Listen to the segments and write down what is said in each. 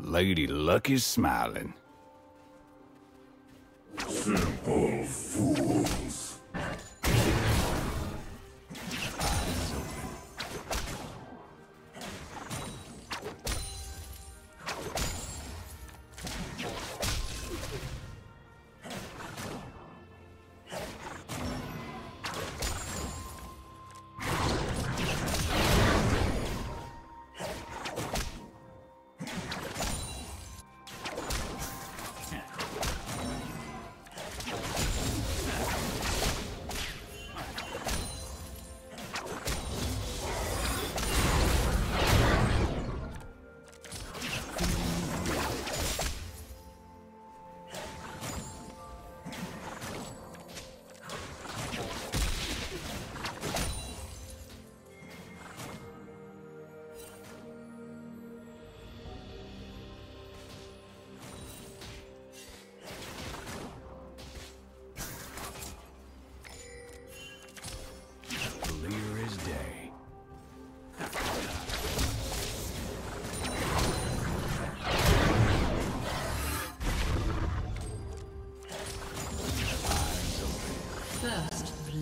Lady Luck is smiling. Hmm.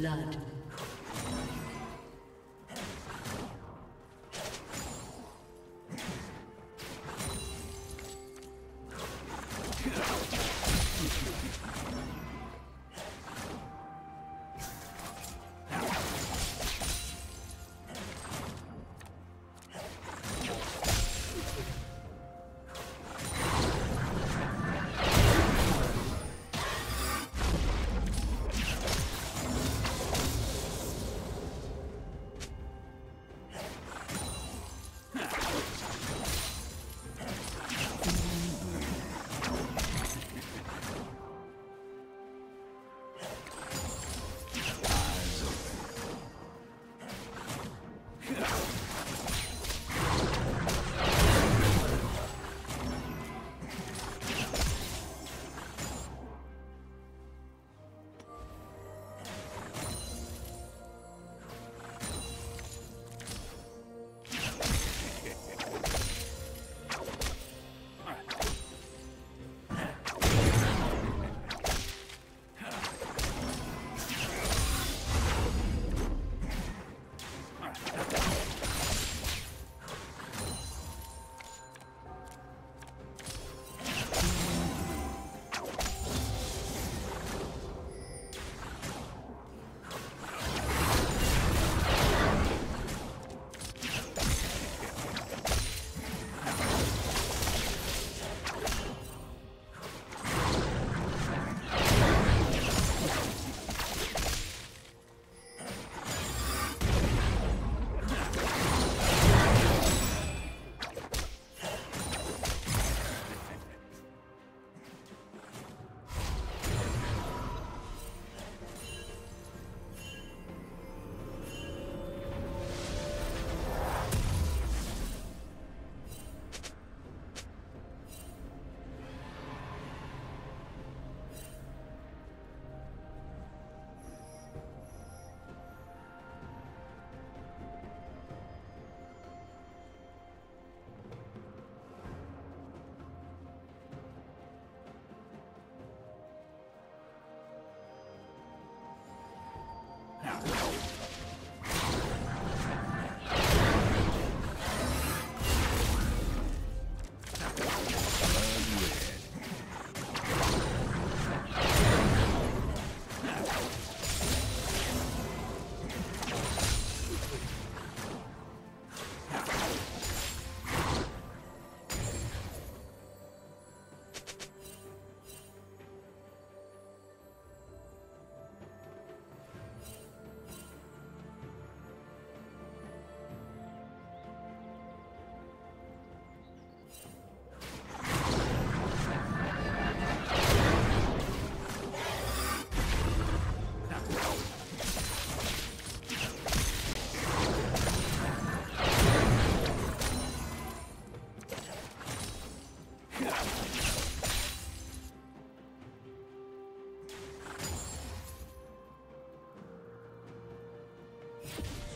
Blood.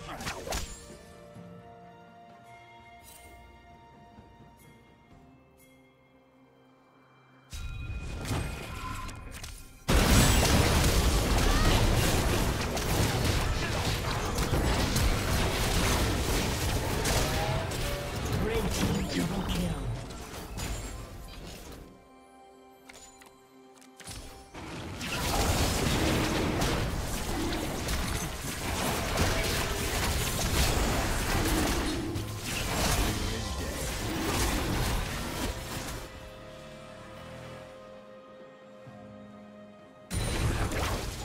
All right.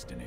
Destiny.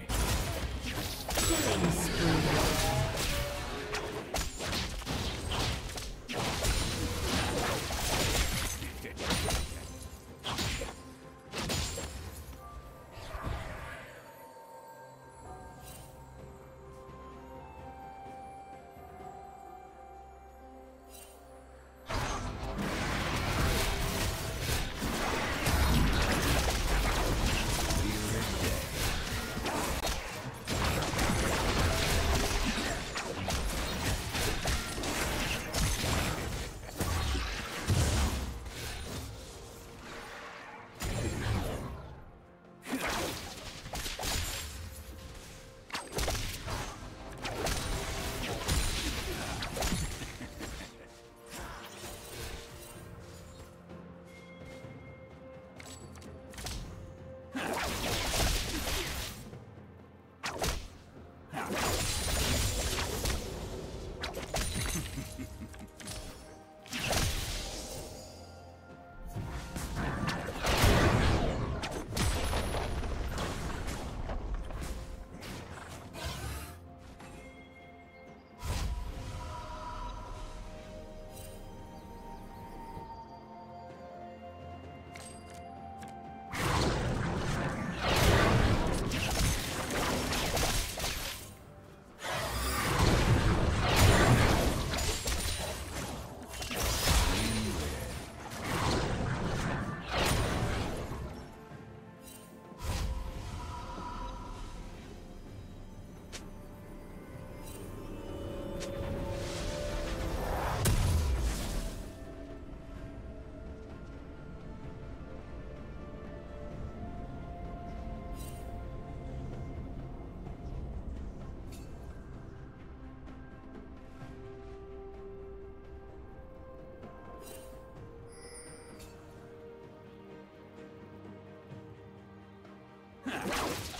Yeah.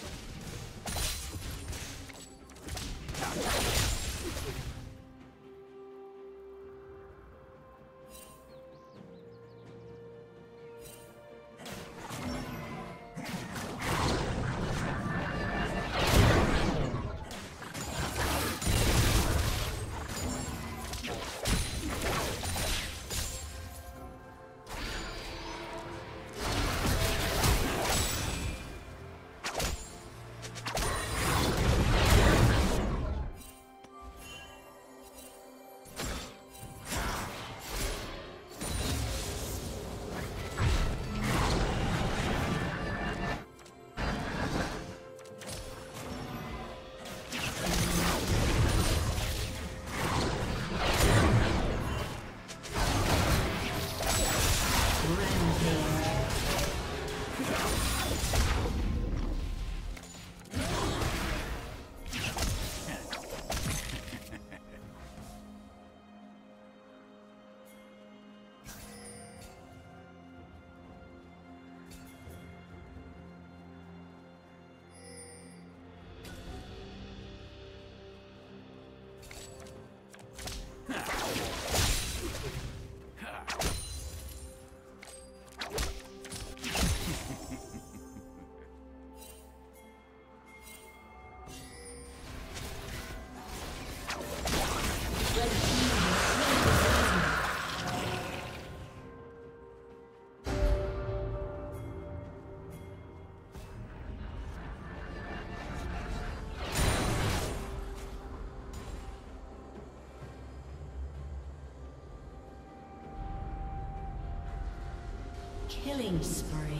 Killing spree.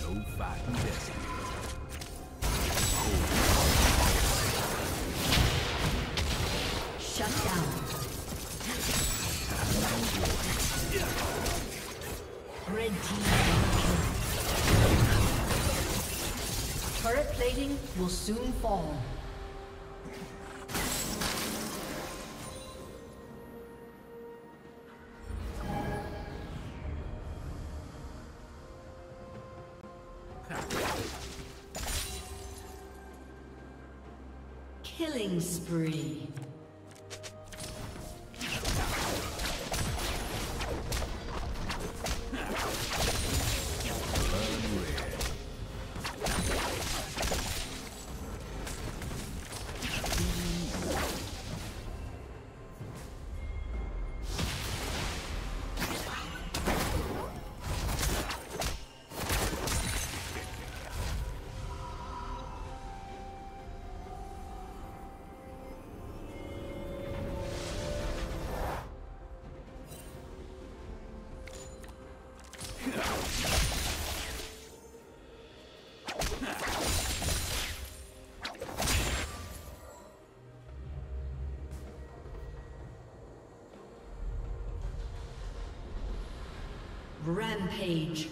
No fighting destiny. Shut down. Red team. Turret plating will soon fall. Rampage.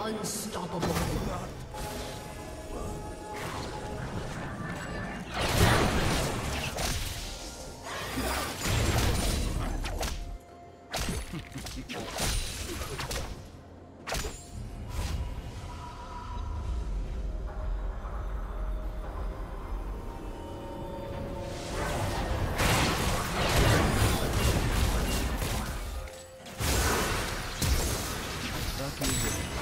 Unstoppable. Tá aqui, velho.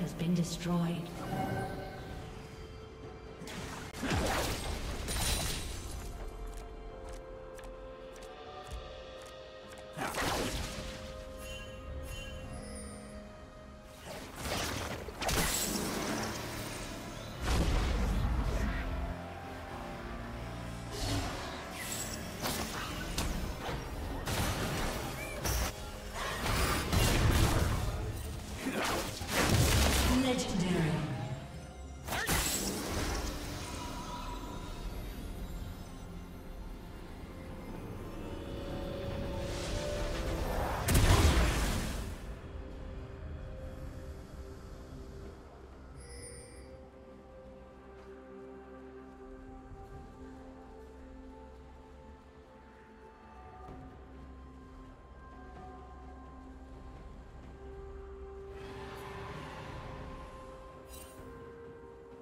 Has been destroyed.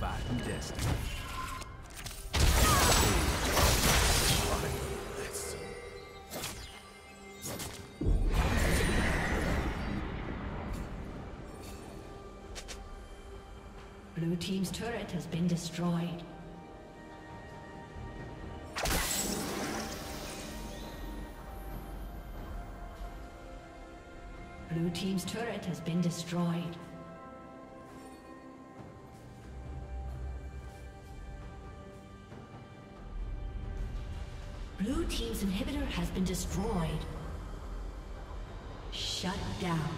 fighting destiny. Blue Team's turret has been destroyed. Blue Team's turret has been destroyed. Blue Team's inhibitor has been destroyed. Shut down.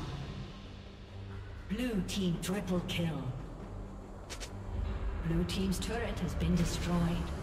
Blue Team triple kill. Blue Team's turret has been destroyed.